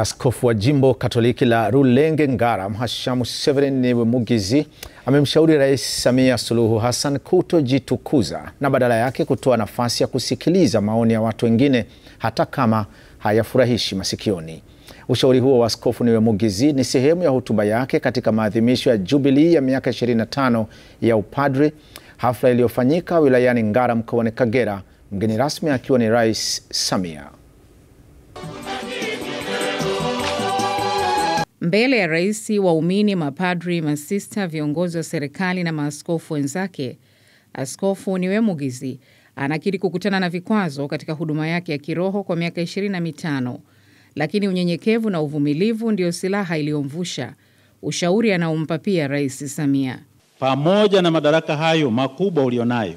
Askofu wa jimbo Katoliki la Rulenge Ngara, Mhashamu Severin Mugizi amemshauri Rais Samia Suluhu Hassan kutojitukuza na badala yake kutoa nafasi ya kusikiliza maoni ya watu wengine hata kama hayafurahishi masikioni. Ushauri huo wa Askofu wemugizi ni sehemu ya hotuba yake katika maadhimisho ya Jubilii ya miaka 25 ya upadri, hafla iliyofanyika wilayani Ngara mkoani Kagera, mgeni rasmi akiwa ni Rais Samia. Mbele ya rais, waumini, mapadri, masista, viongozi wa serikali na maaskofu wenzake, Askofu Mugizi anakiri kukutana na vikwazo katika huduma yake ya kiroho kwa miaka ishirini na mitano, lakini unyenyekevu na uvumilivu ndiyo silaha iliyomvusha, ushauri anaompa pia Rais Samia. Pamoja na madaraka hayo makubwa ulionayo,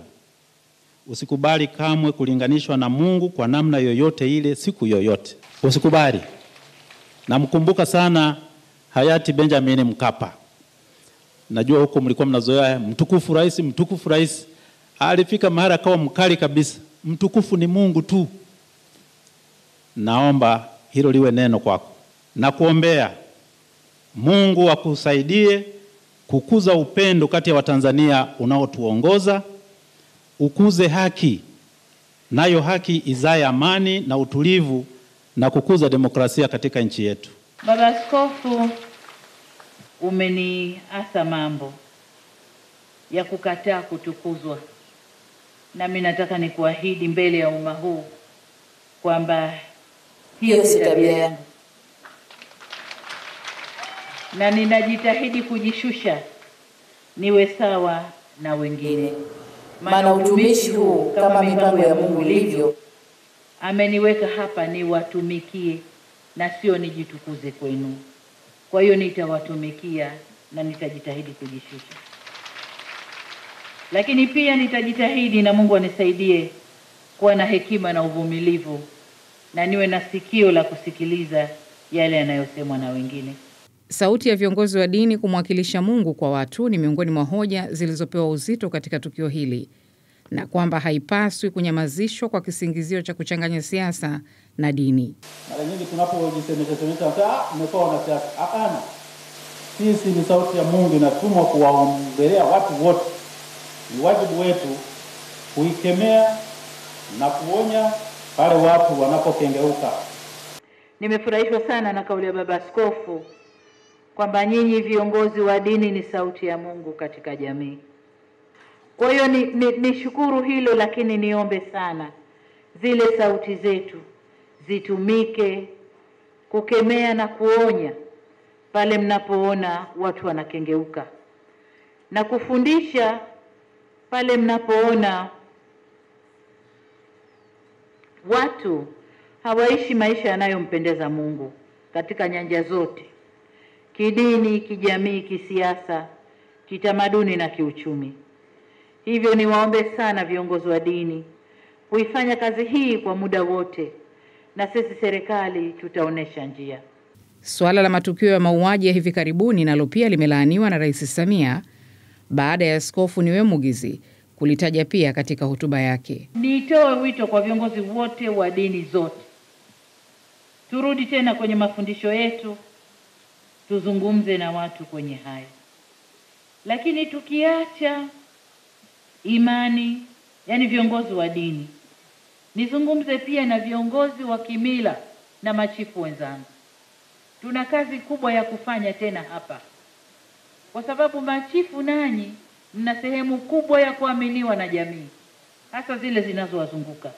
usikubali kamwe kulinganishwa na Mungu kwa namna yoyote ile, siku yoyote usikubali. Namkumbuka sana hayati Benjamin Mkapa. Najua huko mlikuwa mnazoea mtukufu rais, mtukufu rais. Alifika mahali akawa mkali kabisa, mtukufu ni Mungu tu. Naomba hilo liwe neno kwako na kuombea Mungu akusaidie kukuza upendo kati ya Watanzania unaotuongoza, ukuze haki, nayo haki izae amani na utulivu na kukuza demokrasia katika nchi yetu. Baba Askofu, umeniasa mambo ya kukataa kutukuzwa, nami nataka nikuahidi mbele ya umma huu kwamba hiyo si tabia yangu, na ninajitahidi kujishusha niwe sawa na wengine, maana utumishi huu kama mipango ya Mungu ilivyo ameniweka hapa niwatumikie na sio nijitukuze kwenu. Kwa hiyo nitawatumikia na nitajitahidi kujishusha, lakini pia nitajitahidi na Mungu anisaidie kuwa na hekima na uvumilivu na niwe na sikio la kusikiliza yale yanayosemwa na wengine. Sauti ya viongozi wa dini kumwakilisha Mungu kwa watu ni miongoni mwa hoja zilizopewa uzito katika tukio hili na kwamba haipaswi kunyamazishwa kwa kisingizio cha kuchanganya siasa na dini. Mara nyingi tunapojisemesha semesha, ah, mmekuwa wanasiasa. Hapana, sisi ni sauti ya Mungu inatumwa kuwaombelea watu wote. Ni wajibu wetu kuikemea na kuonya pale watu wanapokengeuka. Nimefurahishwa sana na kauli ya Baba Askofu kwamba nyinyi viongozi wa dini ni sauti ya Mungu katika jamii. Kwa hiyo ni, ni, ni shukuru hilo, lakini niombe sana zile sauti zetu zitumike kukemea na kuonya pale mnapoona watu wanakengeuka na kufundisha pale mnapoona watu hawaishi maisha yanayompendeza Mungu katika nyanja zote, kidini, kijamii, kisiasa, kitamaduni na kiuchumi. Hivyo niwaombe sana viongozi wa dini kuifanya kazi hii kwa muda wote, na sisi serikali tutaonesha njia. Suala la matukio ya mauaji ya hivi karibuni nalo pia limelaaniwa na Rais Samia baada ya Askofu Mugizi kulitaja pia katika hotuba yake. Nitoe wito kwa viongozi wote wa dini zote, turudi tena kwenye mafundisho yetu, tuzungumze na watu kwenye haya, lakini tukiacha imani, yani viongozi wa dini, nizungumze pia na viongozi wa kimila na machifu wenzangu. Tuna kazi kubwa ya kufanya tena hapa, kwa sababu machifu nanyi mna sehemu kubwa ya kuaminiwa na jamii, hasa zile zinazowazunguka.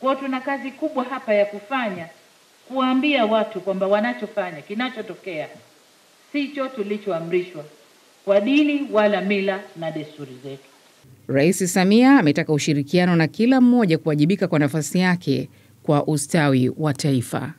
Kwa tuna kazi kubwa hapa ya kufanya, kuwaambia watu kwamba wanachofanya, kinachotokea sicho tulichoamrishwa kwa dini wala mila na desturi zetu. Rais Samia ametaka ushirikiano na kila mmoja kuwajibika kwa nafasi yake kwa ustawi wa taifa.